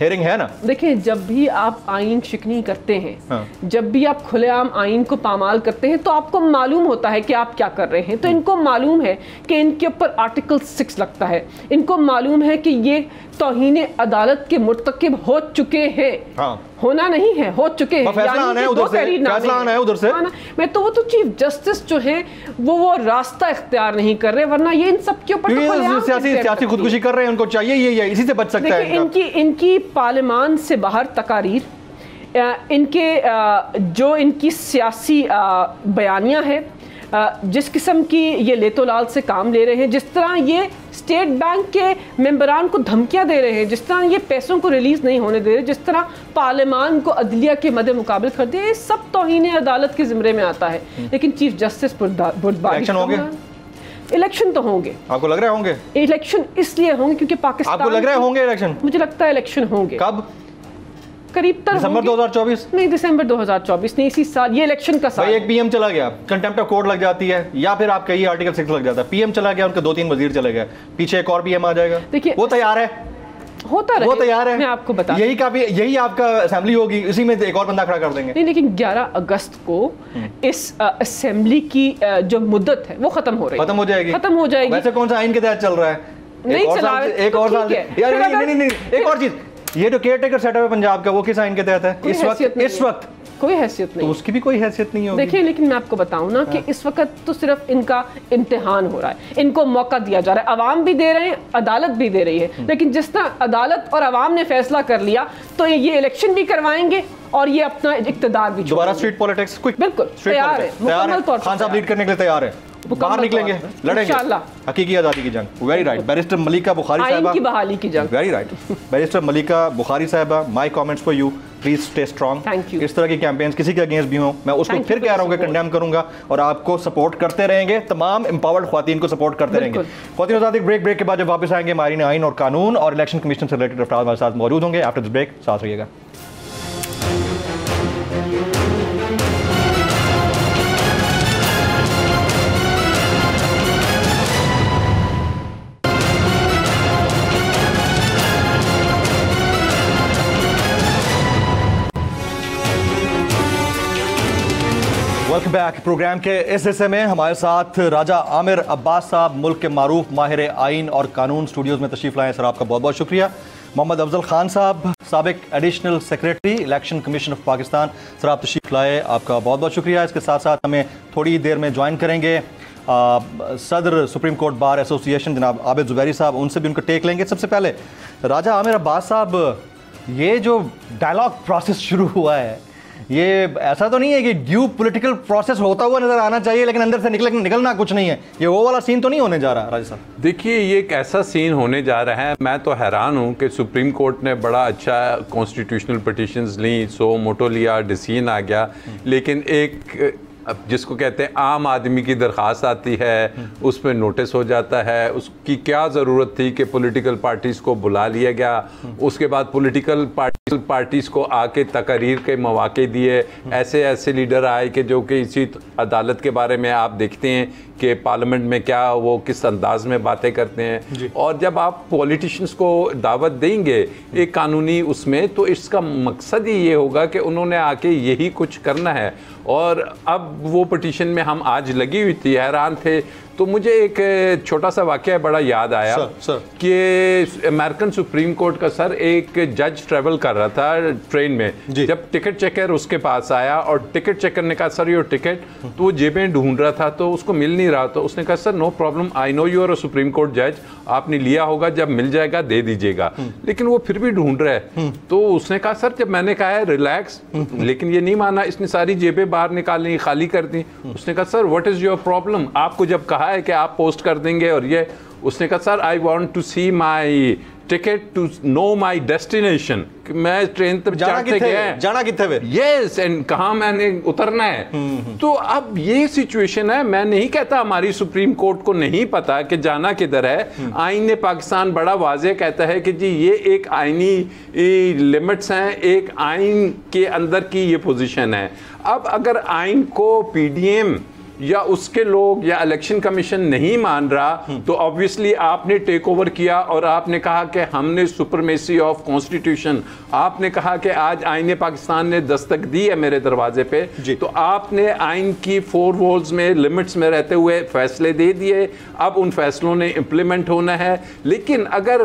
ہیرنگ ہے نا؟ دیکھیں جب بھی آپ آئین شکنی کرتے ہیں ہاں۔ جب بھی آپ کھلے عام آئین کو پامال کرتے ہیں تو آپ کو معلوم ہوتا ہے کہ آپ کیا کر رہے ہیں۔ تو ان کو معلوم ہے کہ ان کے اوپر آرٹیکل سکس لگتا ہے۔ ان کو معلوم ہے کہ یہ توہین عدالت کے مرتکب ہو چکے ہیں ہاں ہونا نہیں ہے ہو چکے ہیں فیصلہ یعنی فیصلہ۔ آنا ہے ادھر سے۔ ہاں میں تو وہ تو چیف جسٹس جو ہیں وہ وہ راستہ اختیار نہیں کر رہے ورنہ یہ ان سب کے اوپر یہ سیاسی۔ خودکشی کر رہے ہیں ان کو چاہیے یہ اسی سے بچ سکتا ہے ان کی ان کی پارلیمان سے باہر تقاریر ان کے جو ان کی سیاسی بیانیاں ہیں جس قسم کی یہ لیتو لال سے کام لے رہے ہیں جس طرح یہ اسٹیٹ بینک کے ممبران کو دھمکیاں دے رہے ہیں۔ جس طرح یہ پیسوں کو ریلیز نہیں ہونے دے رہے جس طرح پارلیمان کو عدلیہ کے مد مقابل کر دیا یہ سب توہین عدالت کے زمرے میں آتا ہے۔ لیکن چیف جسٹس بردباری ہوں گے؟ الیکشن تو ہوں گے۔ آپ کو لگ رہے ہوں گے؟ الیکشن اس لیے ہوں گے کیونکہ پاکستان آپ کو لگ رہے ہوں گے الیکشن مجھے لگتا ہے الیکشن ہوں گے۔ کب؟ قریب تر دسمبر۔ دو ہزار چوبیس؟ نہیں دسمبر دو ہزار چوبیس نہیں اسی سال یہ الیکشن کا سال ایک۔ پی ایم چلا گیا کنٹمپٹ آف کورٹ لگ جاتی ہے یا پھر آپ کہیے آرٹیکل سکس لگ جاتا ہے۔ پی ایم چلا گیا ان کے دو تین وزیر چلے گئے۔ پیچھے ایک اور پی ایم آ جائے گا۔ دیکھیے، وہ تیار ہے۔ ہوتا رہے وہ تیار ہے۔ میں آپ کو بتا یہی کا بھی یہی آپ کا اسمبلی ہوگی اسی میں ایک اور بندہ کھڑا کر دیں گے۔ نہیں لیکن گیارہ اگست کو اس اسمبلی کی جو مدت ہے وہ ختم ہو رہی ہے۔ ختم ہو جائے گی۔ ختم ہو جائے گی۔ ویسے کون سا آئین کے تحت چل رہا ہے؟ نہیں چلا ایک اور سال۔ ایک اور چیز۔ یہ جو کیئر ٹیکر سیٹ اپ ہے پنجاب کا وہ کس آئین کے تحت ہے؟ اس وقت اس۔ وقت۔ کوئی حیثیت تو نہیں اس کی بھی کوئی حیثیت نہیں ہوگی۔ دیکھیں لیکن میں آپ کو بتاؤں نا کہ اس وقت تو صرف ان کا امتحان ہو رہا ہے۔ ان کو موقع دیا جا رہا ہے۔ عوام بھی دے رہے ہیں عدالت بھی دے رہی ہے۔ لیکن جس طرح عدالت اور عوام نے فیصلہ کر لیا تو یہ الیکشن بھی کروائیں گے اور یہ اپنا اقتدار بھی دوبارہ۔ اسٹریٹ پالیٹکس بالکل، تیار ہے، مکمل طور پر خان صاحب لیڈ کرنے کے لیے تیار ہے۔ باہر نکلیں گے پر۔ لڑیں گے۔ حقیقی آزادی کی جنگ۔ Very right barrister Malika Bukhari آئین صاحبہ۔ کی بحالی کی جنگ۔ Very right barrister Malika Bukhari صاحبہ my comments for you please stay strong. اس طرح کی کیمپینز کسی کے اگینسٹ بھی ہوں میں اس کو پھر کہہ رہا ہوں کہ. کنڈیم کروں گا اور آپ کو سپورٹ کرتے رہیں گے تمام امپاورڈ خواتین کو سپورٹ کرتے رہیں گے۔ خواتین آزادی بریک بریک کے بعد جب واپس آئیں گے مارین آئین اور قانون اور الیکشن کمیشن سے ریلیٹڈ افراد ہمارے ساتھ موجود ہوں گے۔ آفٹر دس بریک ساتھ رہیے گا۔ ویلکم بیک پروگرام کے اس حصے میں ہمارے ساتھ راجہ عامر عباس صاحب ملک کے معروف ماہر آئین اور قانون سٹوڈیوز میں تشریف لائے سر آپ کا بہت بہت شکریہ۔ محمد افضل خان صاحب سابق additional secretary election commission of Pakistan sir آپ تشریف لائے آپ کا بہت بہت شکریہ۔ اس کے ساتھ ساتھ ہمیں تھوڑی دیر میں جوائن کریں گے۔ آ، صدر سپریم کورٹ بار ایسوسی ایشن جناب عابد زبیری صاحب ان سے بھی ان کو ٹیک لیں گے۔ سب سے پہلے راجہ عامر عباس صاحب یہ جو ڈائلاگ پروسیس *laughs* شروع ہوا ہے یہ ایسا تو نہیں ہے کہ ڈیو پولیٹیکل پروسیس ہوتا ہوا نظر آنا چاہیے، لیکن اندر سے نکل نکلنا کچھ نہیں ہے۔ یہ وہ والا سین تو نہیں ہونے جا رہا راجہ صاحب؟ دیکھیے، یہ ایک ایسا سین ہونے جا رہا ہے۔ میں تو حیران ہوں کہ سپریم کورٹ نے بڑا اچھا کانسٹیٹیوشنل پٹیشنز لیں۔ سو موٹو لیا ڈسین آ گیا۔ لیکن ایک اب جس کو کہتے ہیں عام آدمی کی درخواست آتی ہے اس پہ نوٹس ہو جاتا ہے۔ اس کی کیا ضرورت تھی کہ پولیٹیکل پارٹیز کو بلا لیا گیا؟ اس کے بعد پولیٹیکل پارٹیز کو آ کے تقاریر کے مواقع دیے۔ ایسے ایسے لیڈر آئے کہ جو کہ اسی عدالت کے بارے میں آپ دیکھتے ہیں کہ پارلیمنٹ میں کیا وہ کس انداز میں باتیں کرتے ہیں۔ اور جب آپ پولیٹیشنز کو دعوت دیں گے ایک قانونی اس میں تو اس کا مقصد ہی یہ ہوگا کہ انہوں نے آ کے یہی کچھ کرنا ہے۔ اور اب وہ پٹیشن میں ہم آج لگی ہوئی تھی حیران تھے۔ تو مجھے ایک چھوٹا سا واقعہ بڑا یاد آیا سر، سر۔ کہ امریکن سپریم کورٹ کا سر ایک جج ٹریول کر رہا تھا ٹرین میں۔ جی۔ جب ٹکٹ چیکر اس کے پاس آیا اور ٹکٹ چیکر نے کہا سر یور ٹکٹ تو وہ جیبیں ڈھونڈ رہا تھا تو اس کو مل نہیں رہا۔ تو اس نے کہا sir no problem I know you are supreme court جج آپ نے لیا ہوگا جب مل جائے گا دے دیجیے گا۔ لیکن وہ پھر بھی ڈھونڈ رہا ہے تو اس نے کہا سر جب میں نے کہا ہے ریلیکس۔ لیکن یہ نہیں مانا اس نے ساری جیبیں باہر نکالی خالی کر دی۔ اس نے کہا sir what is your problem آپ کو جب کہا ہے کہ آپ پوسٹ کر دیں گے اور یہ اس نے کہا sir I want to see my ticket to know my destination میں ٹرین تک جانا چڑھتے گئے جانا کتنے یس اینڈ کہاں میں نے اترنا ہے۔ تو اب یہ سچویشن ہے میں نہیں کہتا ہماری سپریم کورٹ کو نہیں پتا کہ جانا کدھر ہے۔ آئین پاکستان بڑا واضح کہتا ہے کہ جی یہ ایک آئینی لمٹس ہیں ایک آئین کے اندر کی یہ پوزیشن ہے۔ اب اگر آئین کو پی ڈی ایم یا اس کے لوگ یا الیکشن کمیشن نہیں مان رہا تو obviously آپ نے ٹیک اوور کیا اور آپ نے کہا کہ ہم نے سپرمیسی آف کانسٹیٹیوشن آپ نے کہا کہ آج آئین پاکستان نے دستک دی ہے میرے دروازے پہ۔ جی۔ تو آپ نے آئین کی فور وولز میں لمٹس میں رہتے ہوئے فیصلے دے دیے۔ اب ان فیصلوں نے امپلیمنٹ ہونا ہے۔ لیکن اگر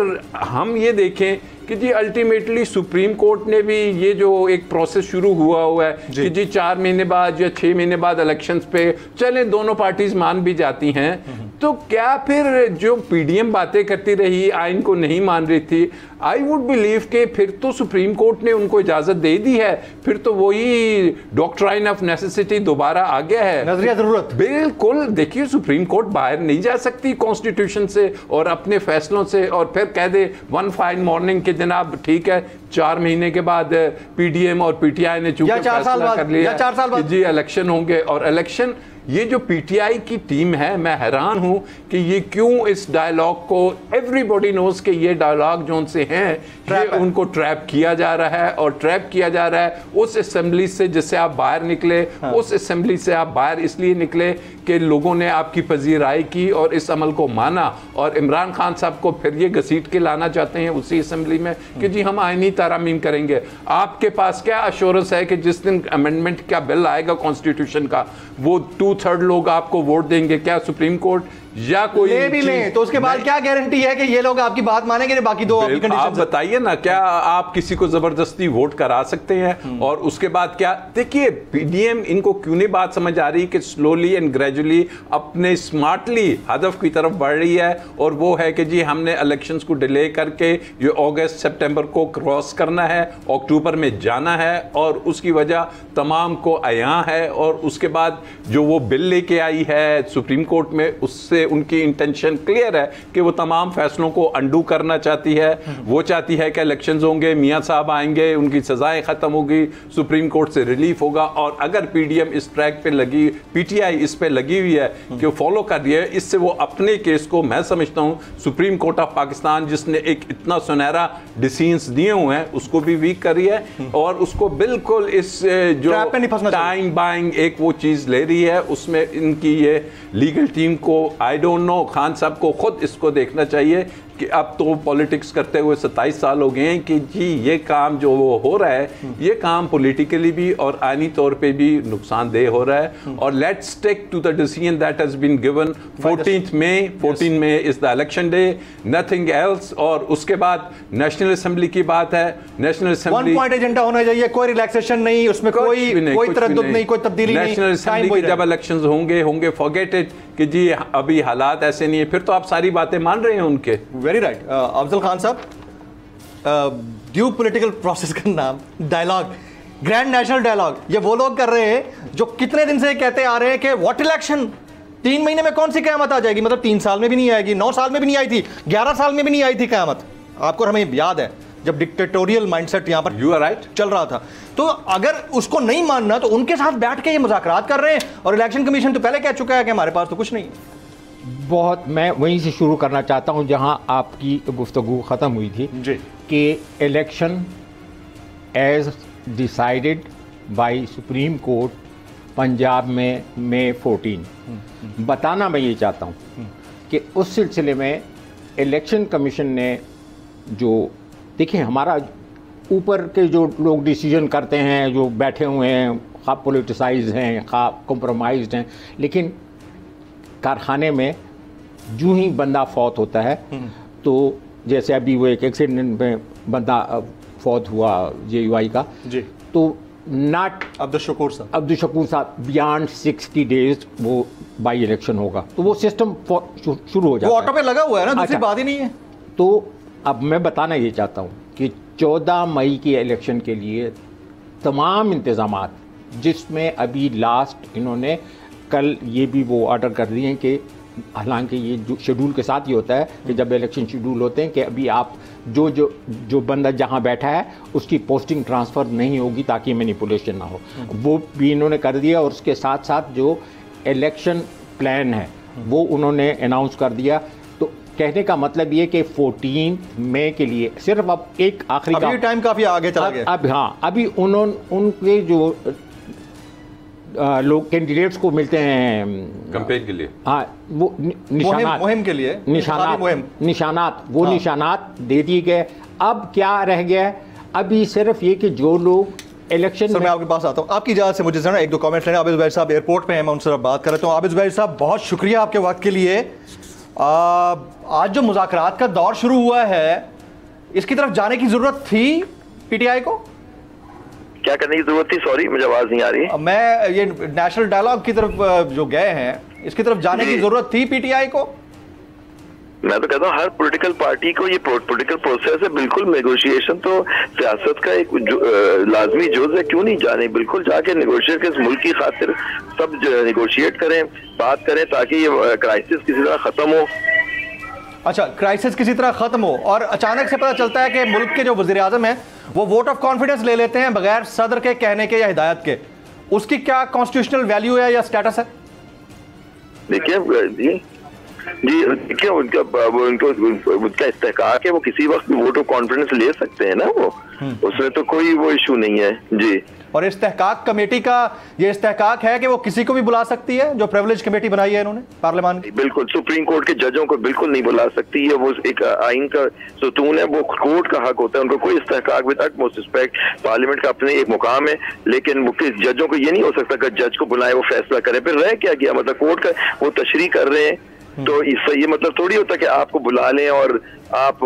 ہم یہ دیکھیں کہ جی الٹیمیٹلی سپریم کورٹ نے بھی یہ جو ایک پروسیس شروع ہوا ہوا ہے کہ جی چار مہینے بعد یا چھ مہینے بعد الیکشنز پہ چلیں دونوں پارٹیز مان بھی جاتی ہیں۔ تو کیا پھر جو پی ڈی ایم باتیں کرتی رہی آئین کو نہیں مان رہی تھی آئی ووڈ بلیو کہ پھر تو سپریم کورٹ نے ان کو اجازت دے دی ہے پھر تو وہی ڈاکٹرائن آف نیسیسٹی دوبارہ آ گیا ہے نظریہ ضرورت بالکل دیکھیے سپریم کورٹ باہر نہیں جا سکتی کانسٹیٹیوشن سے اور اپنے فیصلوں سے اور پھر کہہ دے ون فائن مارننگ کے جناب ٹھیک ہے چار مہینے کے بعد پی ڈی ایم اور پی ٹی آئی نے چونکہ فیصلہ کر لیا یا چار سال بعد۔ جی الیکشن ہوں گے اور الیکشن یہ جو پی ٹی آئی کی ٹیم ہے میں حیران ہوں کہ یہ کیوں اس ڈائلاگ کو ایوری باڈی نوز کہ یہ ڈائلاگ جو ان سے ہیں یہ ان کو ٹریپ کیا جا رہا ہے اور ٹریپ کیا جا رہا ہے۔ اس اسمبلی سے جس سے آپ باہر نکلے اس اسمبلی سے آپ باہر اس لیے نکلے کہ لوگوں نے آپ کی پذیرائی کی اور اس عمل کو مانا۔ اور عمران خان صاحب کو پھر یہ گھسیٹ کے لانا چاہتے ہیں اسی اسمبلی میں کہ جی ہم آئینی ترامیم کریں گے۔ آپ کے پاس کیا اشورنس ہے کہ جس دن امینڈمنٹ کا بل آئے گا کانسٹیٹیوشن کا وہ ٹو تھرڈ لوگ آپ کو ووٹ دیں گے کیا سپریم کورٹ یا کوئی لے بھی لیں۔ تو اس کے بعد کیا گارنٹی ہے کہ یہ لوگ آپ کی بات مانیں گے باقی دو آپ بتائیے نا کیا آپ کسی کو زبردستی ووٹ کرا سکتے ہیں؟ اور اس کے بعد کیا دیکھیے پی ڈی ایم ان کو کیوں نہیں بات سمجھ آ رہی کہ سلولی اینڈ گریجولی اپنے سمارٹلی ہدف کی طرف بڑھ رہی ہے؟ اور وہ ہے کہ جی ہم نے الیکشنز کو ڈیلے کر کے یہ اگست سپٹمبر کو کراس کرنا ہے اکتوبر میں جانا ہے اور اس کی وجہ تمام کو عیاں ہے اور اس کے بعد جو وہ بل لے کے آئی ہے سپریم کورٹ میں اس سے ان کی انٹینشن کلیئر ہے کہ وہ تمام فیصلوں کو انڈو کرنا چاہتی ہے۔ وہ چاہتی ہے کہ الیکشنز ہوں گے میاں صاحب آئیں گے ان کی سزائیں ختم ہوگی سپریم کورٹ سے ریلیف ہوگا۔ اور اگر پی ڈی ایم اس ٹریک پہ لگی پی ٹی آئی اس پہ لگی ہوئی ہے کہ وہ فالو کر رہی ہے اس سے وہ اپنے کیس کو میں سمجھتا ہوں۔ سپریم کورٹ آف پاکستان جس نے ایک اتنا سنہرا ڈیسینس دیے ہوئے ہیں اس کو بھی ویک کر رہی ہے۔ اور اس کو بالکل اس جو۔ ٹائم بائنگ ایک وہ چیز لے رہی ہے۔ اس میں ان کی یہ لیگل ٹیم کو آئی ڈونٹ نو خان صاحب کو خود اس کو دیکھنا چاہیے کہ اب تو پولیٹکس کرتے ہوئے ستائیس سال ہو گئے ہیں کہ جی یہ کام جو وہ ہو رہا ہے یہ کام پولیٹیکلی بھی اور آئینی طور پہ بھی نقصان دہ ہو رہا ہے۔ اور let stick to the decision that has been given fourteenth May fourteen میں is the election day nothing else اور اس کے بعد نیشنل اسمبلی کی بات ہے۔ National one assembly point agenda ہونا چاہیے کوئی ریلیکسیشن نہیں اس میں کوئی کوئی تردد نہیں۔ کوئی تبدیلی نہیں نیشنل اسمبلی کے جب الیکشنز ہوں گے ہوں گے فارگیٹ اٹ کہ جی ابھی حالات ایسے نہیں ہیں۔ پھر تو آپ ساری باتیں مان رہے ہیں ان کے۔ ویری رائٹ افضل خان صاحب ڈیو پولیٹیکل پروسیس کا نام ڈائلاگ گرینڈ نیشنل ڈائلاگ یہ وہ لوگ کر رہے ہیں جو کتنے دن سے کہتے آ رہے ہیں کہ واٹ الیکشن تین مہینے میں کون سی قیامت آ جائے گی مطلب تین سال میں بھی نہیں آئے گی نو سال میں بھی نہیں آئی تھی گیارہ سال میں بھی نہیں آئی تھی قیامت آپ کو ہمیں یاد ہے جب ڈکٹیٹوریل مائنڈ سیٹ یہاں پر یو آر رائٹ چل رہا تھا تو اگر اس کو نہیں ماننا تو ان کے ساتھ بیٹھ کے یہ مذاکرات کر رہے ہیں اور الیکشن کمیشن تو پہلے کہہ چکا ہے کہ ہمارے پاس تو کچھ نہیں بہت میں وہیں سے شروع کرنا چاہتا ہوں جہاں آپ کی گفتگو ختم ہوئی تھی جی۔ کہ election is decided by supreme court Punjab میں مے فورٹین۔ بتانا میں یہ چاہتا ہوں کہ اس سلسلے میں الیکشن کمیشن نے جو دیکھیں ہمارا اوپر کے جو لوگ ڈیسیجن کرتے ہیں جو بیٹھے ہوئے ہیں خواہ پولیٹیسائز ہیں خواہ کمپرومائزڈ ہیں لیکن کارخانے میں جو ہی بندہ فوت ہوتا ہے تو جیسے ابھی وہ ایک ایکسیڈنٹ میں بندہ فوت ہوا جے یو آئی کا۔ جی۔ تو ناٹ عبد الشکور صاحب۔ عبد الشکور صاحب بیانڈ سکسٹی ڈیز وہ بائی الیکشن ہوگا۔ تو وہ سسٹم شروع ہو وہ جاتا آٹو ہے۔ پہ لگا ہوا ہے نا دوسری اچھا۔ بات ہی نہیں ہے۔ تو اب میں بتانا یہ چاہتا ہوں کہ چودہ مئی کے الیکشن کے لیے تمام انتظامات جس میں ابھی لاسٹ انہوں نے کل یہ بھی وہ آرڈر کر دیے ہیں کہ حالانکہ یہ شیڈول کے ساتھ یہ ہوتا ہے کہ جب الیکشن شیڈول ہوتے ہیں کہ ابھی آپ جو جو جو بندہ جہاں بیٹھا ہے اس کی پوسٹنگ ٹرانسفر نہیں ہوگی تاکہ مینیپولیشن نہ ہو۔ وہ بھی انہوں نے کر دیا اور اس کے ساتھ ساتھ جو الیکشن پلان ہے وہ انہوں نے اناؤنس کر دیا۔ تو کہنے کا مطلب یہ کہ فورٹین مئی کے لیے صرف اب ایک آخری ٹائم کافی آگے چلا گیا۔ اب ہاں ابھی انہوں ان کے جو لوگ کینڈیڈیٹس کو ملتے ہیں کمپین کے لیے۔ ہاں وہ نشانات۔ مہم کے لیے۔ نشانات۔ مہم۔ نشانات۔ وہ ہاں۔ نشانات دے دیے گئے۔ اب کیا رہ گیا ہے؟ ابھی صرف یہ کہ جو لوگ الیکشن سر میں آپ کے پاس آتا ہوں۔ آپ کی اجازت سے مجھے ذرا ایک دو کامنٹس لینا عابد زبیر صاحب ایئرپورٹ پہ ہیں میں ان سے بات کر رہتا ہوں۔ عابد زبیر صاحب بہت شکریہ آپ کے وقت کے لیے۔ آج جو مذاکرات کا دور شروع ہوا ہے اس کی طرف جانے کی ضرورت تھی پی ٹی آئی کو؟ کیا کرنے کی ضرورت تھی؟ سوری مجھے آواز نہیں آ رہی۔ میں یہ نیشنل ڈائلاگ کی طرف جو گئے ہیں اس کی طرف جانے کی جی۔ ضرورت تھی پی ٹی آئی کو؟ میں تو کہتا ہوں ہر پولیٹیکل پارٹی کو یہ پولیٹیکل پروسیس ہے بالکل نیگوشیشن تو سیاست کا ایک لازمی جز ہے۔ کیوں نہیں جانے؟ بالکل جا کے نیگوشیٹ کے اس ملک کی خاطر سب نیگوشیٹ کریں بات کریں تاکہ یہ کرائسس کسی طرح ختم ہو۔ اچھا کرائسس کسی طرح ختم ہو اور اچانک سے پتہ چلتا ہے کہ ملک کے جو وزیر اعظم ہیں، وہ ووٹ آف کانفیڈنس لے لیتے ہیں بغیر صدر کے، کہنے کے یا ہدایت کے۔ اس کی کیا کانسٹیٹیوشنل ویلیو ہے یا سٹیٹس ہے؟ دیکھیے جی جی دیکھیے ان کا ان کو ان کا استحقاق ہے وہ کسی وقت ووٹ آف کانفیڈنس لے سکتے ہیں نا وہ۔ اس میں تو کوئی وہ ایشو نہیں ہے۔ جی۔ اور استحقاق کمیٹی کا یہ استحقاق ہے کہ وہ کسی کو بھی بلا سکتی ہے جو پریولیج کمیٹی بنائی ہے انہوں نے پارلیمان کی؟ بالکل سپریم کورٹ کے ججوں کو بالکل نہیں بلا سکتی۔ ہے وہ ایک آئین کا ستون ہے وہ کورٹ کا حق ہوتا ہے۔ ان کو کوئی استحقاق ود موسٹ رسپیکٹ پارلیمنٹ کا اپنے ایک مقام ہے۔ لیکن ججوں کو یہ نہیں ہو سکتا کہ جج کو بلائے وہ فیصلہ کرے۔ پھر رہ کیا گیا؟ مطلب کورٹ کا وہ تشریح کر رہے ہیں۔ تو اس سے یہ مطلب تھوڑی ہوتا کہ آپ کو بلا لیں اور آپ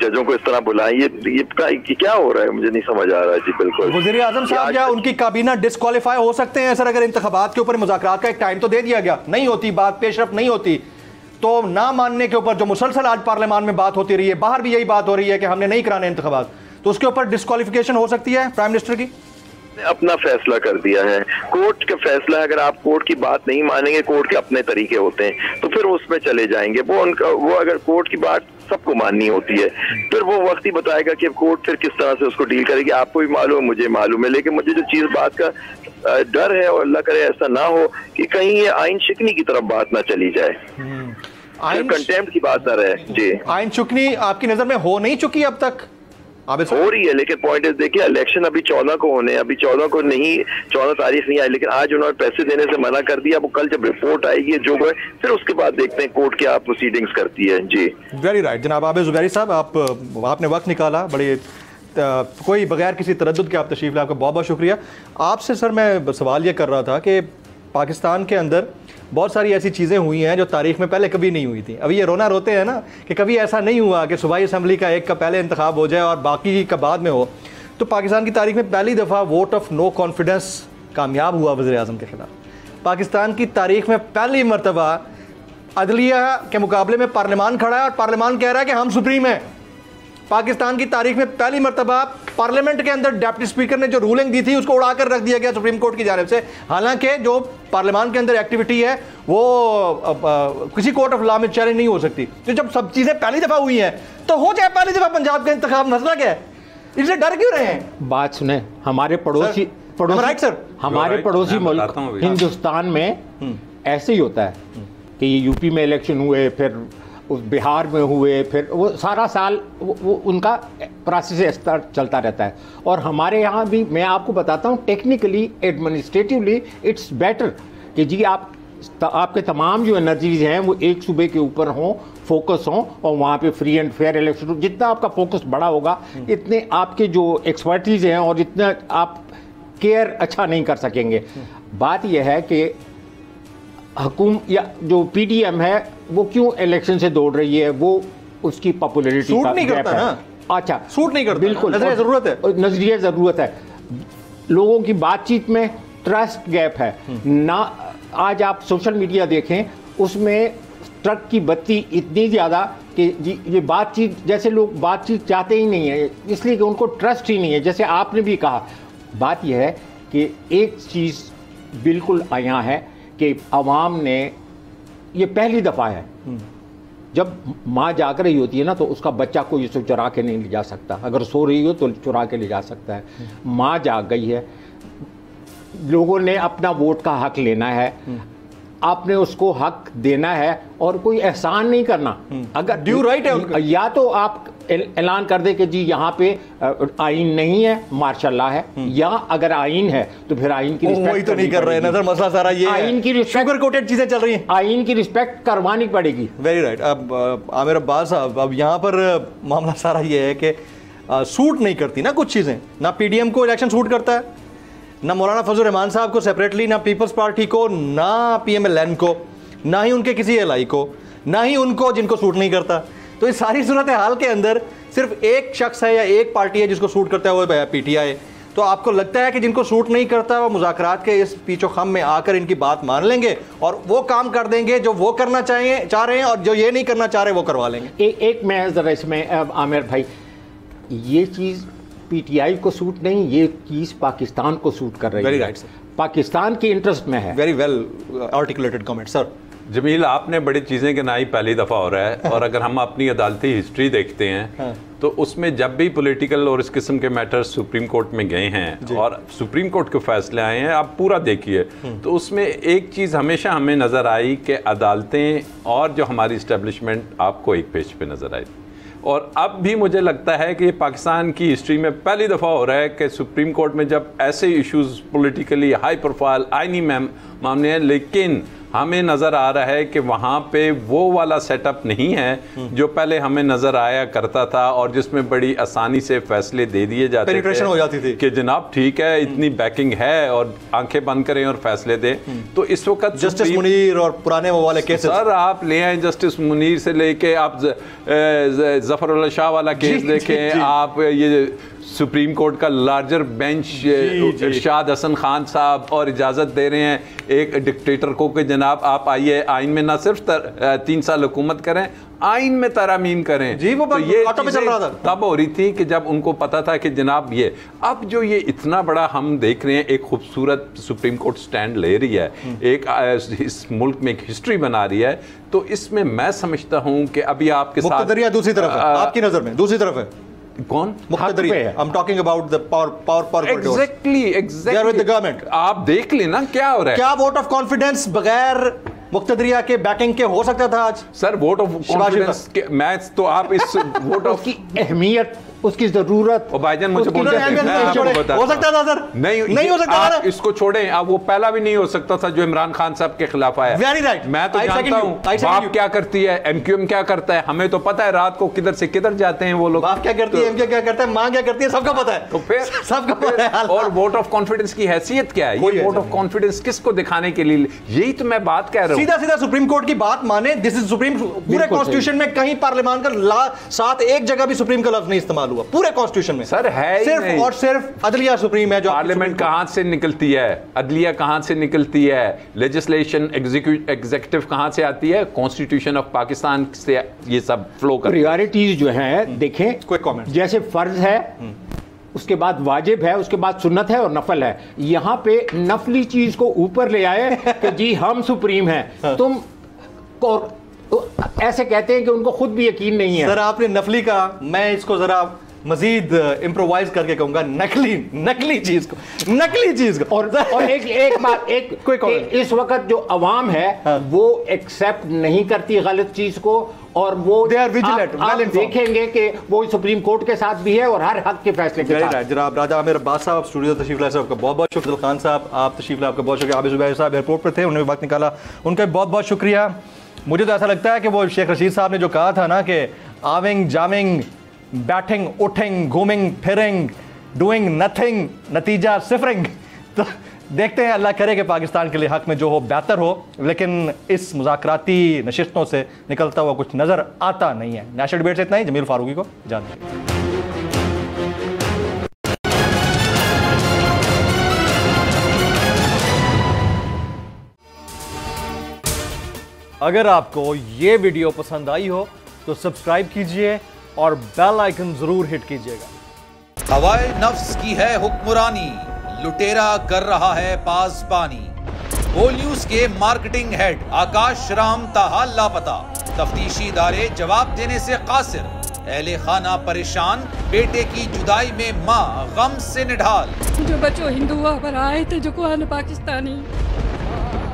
ججوں کو اس طرح بلائیں۔ یہ یہ کیا ہو رہا ہے؟ مجھے نہیں سمجھ آ رہا جی بالکل۔ وزیر اعظم صاحب یا ان کی کابینہ ڈسکوالیفائی ہو سکتے ہیں سر؟ اگر انتخابات کے اوپر مذاکرات کا ایک ٹائم تو دے دیا گیا۔ نہیں ہوتی بات پیش رفت نہیں ہوتی۔ تو نہ ماننے کے اوپر جو مسلسل آج پارلیمان میں بات ہوتی رہی ہے باہر بھی یہی بات ہو رہی ہے کہ ہم نے نہیں کرانے انتخابات۔ تو اس کے اوپر ڈسکوالیفیکیشن ہو سکتی ہے پرائم منسٹر کی؟ اپنا فیصلہ کر دیا ہے۔ کورٹ کا فیصلہ اگر آپ کورٹ کی بات نہیں مانیں گے کورٹ کے اپنے طریقے ہوتے ہیں۔ تو پھر اس میں چلے جائیں گے۔ وہ ان کا وہ اگر کورٹ کی بات سب کو ماننی ہوتی ہے پھر وہ وقت ہی بتائے گا کہ کورٹ پھر کس طرح سے اس کو ڈیل کرے گی۔ آپ کو بھی معلوم ہے مجھے معلوم ہے۔ لیکن مجھے جو چیز بات کا ڈر ہے اور اللہ کرے ایسا نہ ہو کہ کہیں یہ آئین شکنی کی طرف بات نہ چلی جائے۔ کنٹمپٹ کی بات نہ رہے۔ جی۔ آئین شکنی آپ کی نظر میں ہو نہیں چکی اب تک؟ ہو رہی ہے لیکن پوائنٹ دیکھیے الیکشن ابھی چودہ کو ہونے ابھی چودہ کو نہیں چودہ تاریخ نہیں آئی لیکن آج انہوں نے پیسے دینے سے منع کر دیا وہ کل جب رپورٹ آئے گی جو ہے پھر اس کے بعد دیکھتے ہیں کورٹ کیا پروسیڈنگز کرتی ہے۔ جی۔ ویری رائٹ جناب عابد زبیری صاحب آپ آپ نے وقت نکالا بڑی کوئی بغیر کسی تردد کے آپ تشریف لے آپ کا بہت بہت شکریہ۔ آپ سے سر میں سوال یہ کر رہا تھا کہ پاکستان کے اندر بہت ساری ایسی چیزیں ہوئی ہیں جو تاریخ میں پہلے کبھی نہیں ہوئی تھیں۔ ابھی یہ رونا روتے ہیں نا کہ کبھی ایسا نہیں ہوا کہ صوبائی اسمبلی کا ایک کا پہلے انتخاب ہو جائے اور باقی کا بعد میں ہو۔ تو پاکستان کی تاریخ میں پہلی دفعہ ووٹ آف نو کانفیڈنس کامیاب ہوا وزیر اعظم کے خلاف۔ پاکستان کی تاریخ میں پہلی مرتبہ عدلیہ کے مقابلے میں پارلیمان کھڑا ہے اور پارلیمان کہہ رہا ہے کہ ہم سپریم ہیں۔ پاکستان کی تاریخ میں پہلی مرتبہ پارلیمنٹ کے اندر ڈیپٹی سپیکر نے جو رولنگ دی تھی اس کو اڑا کر رکھ دیا گیا سپریم کورٹ کی جانب سے۔ حالانکہ جو پارلیمان کے اندر ایکٹیویٹی ہے وہ کسی کورٹ آف لا میں چیلنج نہیں ہو سکتی۔ تو جب سب چیزیں پہلی دفعہ ہوئی ہیں تو ہو جائے پہلی دفعہ پنجاب کا انتخاب مسئلہ کیا ہے۔ اس سے ڈر کیوں رہے ہیں؟ بات سنیں ہمارے پڑوسی ہمارے پڑوسی ملک ہندوستان میں ایسے ہی ہوتا ہے کہ یہ یو پی میں الیکشن ہوئے پھر بہار میں ہوئے، پھر وہ سارا سال وہ ان کا پروسیس چلتا رہتا ہے۔ اور ہمارے یہاں بھی میں آپ کو بتاتا ہوں ٹیکنیکلی ایڈمنسٹریٹولی اٹس بیٹر کہ جی آپ آپ کے تمام جو انرجیز ہیں، وہ ایک صوبے کے اوپر ہوں فوکس ہوں، اور وہاں پہ فری اینڈ فیئر الیکشن جتنا آپ کا فوکس بڑا ہوگا، اتنے آپ کے جو ایکسپرٹیز ہیں اور اتنا آپ کیئر اچھا نہیں کر سکیں گے۔ بات یہ ہے کہ حکوم یا جو پی ڈی ایم ہے وہ کیوں الیکشن سے دوڑ رہی ہے؟ وہ اس کی پاپولیرٹی سوٹ نہیں کرتا نا۔ اچھا۔ سوٹ نہیں کرتا۔ بالکل۔ نظریہ ضرورت ہے۔ نظریہ ضرورت ہے۔ لوگوں کی بات چیت میں ٹرسٹ گیپ ہے۔ نہ آج آپ سوشل میڈیا دیکھیں اس میں ٹرک کی بتی اتنی زیادہ کہ جی یہ بات چیت جیسے لوگ بات چیت چاہتے ہی نہیں ہیں اس لیے کہ ان کو ٹرسٹ ہی نہیں ہے۔ جیسے آپ نے بھی کہا بات یہ ہے کہ ایک چیز بالکل آیا ہے۔ کہ عوام نے یہ پہلی دفعہ ہے۔ جب ماں جاگ رہی ہوتی ہے نا تو اس کا بچہ کوئی اسے چرا کے نہیں لے جا سکتا۔ اگر سو رہی ہو تو چرا کے لے جا سکتا ہے۔ ماں جاگ گئی ہے۔ لوگوں نے اپنا ووٹ کا حق لینا ہے۔ آپ نے اس کو حق دینا ہے اور کوئی احسان نہیں کرنا۔ اگر ڈیو رائٹ ہے یا تو آپ اعلان کر دے کہ جی یہاں پہ آئین نہیں ہے ماشاء اللہ ہے یا اگر آئین ہے تو پھر آئین کی رسپیکٹ تو نہیں کر رہے نظر مسئلہ سارا یہ آئین کی شوگر کوٹڈ چیزیں چل رہی ہیں۔ آئین کی رسپیکٹ کروانی پڑے گی۔ ویری رائٹ اب عامر عباس صاحب اب یہاں پر معاملہ سارا یہ ہے کہ سوٹ نہیں کرتی نا کچھ چیزیں۔ نہ پی ڈی ایم کو الیکشن سوٹ کرتا ہے نہ مولانا فضل الرحمان صاحب کو سیپریٹلی نہ پیپلز پارٹی کو نہ پی ایم ایل این کو نہ ہی ان کے کسی ایل آئی کو نہ ہی ان کو جن کو سوٹ نہیں کرتا۔ تو اس ساری صورت حال کے اندر صرف ایک شخص ہے یا ایک پارٹی ہے جس کو سوٹ کرتا ہے وہ پی ٹی آئی۔ تو آپ کو لگتا ہے کہ جن کو سوٹ نہیں کرتا وہ مذاکرات کے اس پیچ و خم میں آ کر ان کی بات مان لیں گے اور وہ کام کر دیں گے جو وہ کرنا چاہیں چاہ رہے ہیں اور جو یہ نہیں کرنا چاہ رہے وہ کروا لیں گے۔ ایک میں ذرا اس میں عامر بھائی یہ چیز پی ٹی آئی کو سوٹ نہیں یہ چیز پاکستان کو سوٹ کر رہی ہے۔ پاکستان کی انٹرسٹ میں ہے۔ Very well articulated comment sir Jamil آپ نے بڑی چیزیں کہ نہ ہی پہلی دفعہ ہو رہا ہے اور اگر ہم اپنی عدالتی ہسٹری دیکھتے ہیں ہاں۔ تو اس میں جب بھی پولیٹیکل اور اس قسم کے میٹر سپریم کورٹ میں گئے ہیں جی۔ اور سپریم کورٹ کے فیصلے آئے ہیں آپ پورا دیکھیے تو اس میں ایک چیز ہمیشہ ہمیں نظر آئی کہ عدالتیں اور جو ہماری اسٹیبلشمنٹ آپ کو ایک پیج پہ نظر آئی اور اب بھی مجھے لگتا ہے کہ یہ پاکستان کی ہسٹری میں پہلی دفعہ ہو رہا ہے کہ سپریم کورٹ میں جب ایسے ایشوز پولیٹیکلی ہائی پروفائل آئینی معاملے ہیں لیکن ہمیں نظر آ رہا ہے کہ وہاں پہ وہ والا سیٹ اپ نہیں ہے جو پہلے ہمیں نظر آیا کرتا تھا اور جس میں بڑی آسانی سے فیصلے دے دیے جاتے Penetration ہو جاتی تھی۔ کہ جناب ٹھیک ہے اتنی بیکنگ ہے اور آنکھیں بند کریں اور فیصلے دیں۔ تو اس وقت جسٹس منیر اور پرانے وہ والے کیسز سر آپ لے آئیں جسٹس منیر سے لے کے آپ ظفر اللہ شاہ والا کیس جی، دیکھیں جی۔ آپ یہ سپریم کورٹ کا لارجر بینچ جی۔ ارشاد حسن خان صاحب اور اجازت دے رہے ہیں ایک ڈکٹیٹر کو کہ جناب آپ آئیے آئین میں نہ صرف تین سال حکومت کریں آئین میں ترامیم کریں جی، وہ یہ۔ تب ہو رہی تھی کہ جب ان کو پتا تھا کہ جناب یہ اب جو یہ اتنا بڑا ہم دیکھ رہے ہیں ایک خوبصورت سپریم کورٹ سٹینڈ لے رہی ہے ایک اس ملک میں ایک ہسٹری بنا رہی ہے تو اس میں میں سمجھتا ہوں کہ ابھی آپ کے ساتھ دوسری طرف ہے آپ کی نظر میں دوسری طرف ہے کون مقتدریہ پہ ہے۔ I'm talking about the power power power corridors. Exactly They are with the government. آپ دیکھ لیں نا کیا ہو رہا ہے کیا ووٹ آف کانفیڈنس بغیر مقتدریہ کے بیکنگ کے ہو سکتا تھا آج سر ووٹ آف کانفیڈنس میں تو آپ اس ووٹ آف *laughs* کی اہمیت اس کی ضرورت بھائی جان مجھے ہو سکتا تھا سر؟ نہیں نہیں ہو سکتا تھا اس کو چھوڑیں۔ اب وہ پہلا بھی نہیں ہو سکتا تھا جو عمران خان صاحب کے خلاف آیا. میں تو جانتا. ہوں۔ باپ. کیا کرتی ہے؟ ایم کیو ایم کیا کرتا ہے؟ ہمیں تو پتا ہے رات کو کدھر سے کدھر جاتے ہیں وہ لوگ۔ باپ کیا کرتی ہے؟ ایم کیا کیا کرتا ہے؟ ماں کیا کرتی ہے؟ سب کا پتا ہے۔ تو پھر سب کا پتا ہے۔ اور ووٹ آف کانفیڈنس کی حیثیت کیا ہے؟ یہ ووٹ آف کانفیڈنس کس کو دکھانے کے لیے؟ یہی تو میں بات کہہ رہا ہوں۔ سیدھا سیدھا سپریم کورٹ کی بات مانے۔ دس از سپریم پورے۔ کانسٹیٹیوشن میں کہیں پارلیمان کا ساتھ ایک جگہ بھی سپریم کا لفظ نہیں استعمال ہوا پورے کانسٹیٹیوشن میں۔ سر ہے صرف۔ اور صرف عدلیہ سپریم ہے جو پارلیمنٹ کہاں سے نکلتی ہے؟ عدلیہ کہاں سے نکلتی ہے؟ لیجسلیشن ایگزیکٹو کہاں سے آتی ہے؟ کانسٹیٹیوشن آف پاکستان سے یہ سب فلو کر پریورٹیز جو ہیں دیکھیں. جیسے فرض ہے اس کے بعد واجب ہے اس کے بعد سنت ہے اور نفل ہے۔ یہاں پہ نفلی چیز کو اوپر لے آئے کہ جی ہم سپریم ہیں۔ تم ایسے کہتے ہیں کہ ان کو خود بھی یقین نہیں ہے سر آپ نے نفلی کا میں اس کو ذرا مزید امپرووائز کر کے کہوں گا نقلی نقلی چیز کو نقلی چیز کو اور اور ایک ایک بات ایک. *laughs* اس وقت جو عوام ہے ہاں۔ وہ ایکسپٹ نہیں کرتی غلط چیز کو اور وہ آپ-. دیکھیں گے کہ وہ سپریم کورٹ کے ساتھ بھی ہے اور ہر حق کے فیصلے کے Very ساتھ. جناب راجہ عامر عباس صاحب اسٹوڈیو تشریف لائے صاحب کا بہت بہت شکریہ خان صاحب آپ تشریف لائے آپ کا بہت شکریہ عابد زبیر صاحب ایئرپورٹ پہ تھے انہوں نے وقت نکالا ان کا بھی بہت بہت شکریہ مجھے تو ایسا لگتا ہے کہ وہ شیخ رشید صاحب نے جو کہا تھا نا کہ آونگ، جامنگ، بیٹھنگ، اٹھنگ، گھومنگ، پھرنگ، ڈوئنگ، نتھنگ، نتیجہ صفرنگ۔ تو دیکھتے ہیں، اللہ کرے کہ پاکستان کے لیے حق میں جو ہو بہتر ہو، لیکن اس مذاکراتی نشستوں سے نکلتا ہوا کچھ نظر آتا نہیں ہے۔ نیشنل ڈبیٹ سے اتنا ہی، جمیل فاروقی کو جان دیجیے اگر آپ کو یہ ویڈیو پسند آئی ہو تو سبسکرائب کیجیے اور بیل آئیکن ضرور ہٹ کیجیے گا۔ ہوائے نفس کی ہے حکمرانی لٹیرا کر رہا ہے پاس پانی۔ نیوز کے مارکیٹنگ ہیڈ آکاش رام تاہا لاپتا تفتیشی ادارے جواب دینے سے قاصر۔ اہل خانہ پریشان بیٹے کی جدائی میں ماں غم سے نڈھال۔ جو بچوں ہندو برائے تجکوان پاکستانی۔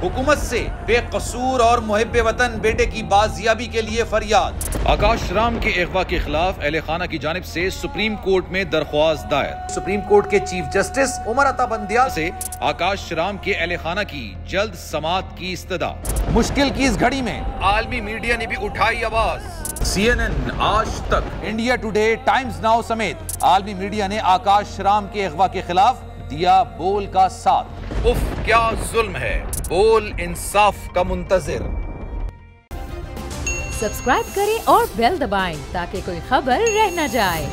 حکومت سے بے قصور اور محب وطن بیٹے کی بازیابی کے لیے فریاد۔ آکاش رام کے اغوا کے خلاف اہل خانہ کی جانب سے سپریم کورٹ میں درخواست دائر۔ سپریم کورٹ کے چیف جسٹس عمر عطا بندیا سے آکاش رام کے اہل خانہ کی جلد سماعت کی استدا مشکل کی اس گھڑی میں عالمی میڈیا نے بھی اٹھائی آواز۔ سی این این آج تک انڈیا ٹوڈے ٹائمز ناؤ سمیت عالمی میڈیا نے آکاش رام کے اغوا کے خلاف دیا بول کا ساتھ۔ اف کیا ظلم ہے۔ بول انصاف کا منتظر۔ سبسکرائب کریں اور بیل دبائیں تاکہ کوئی خبر رہ نہ جائے۔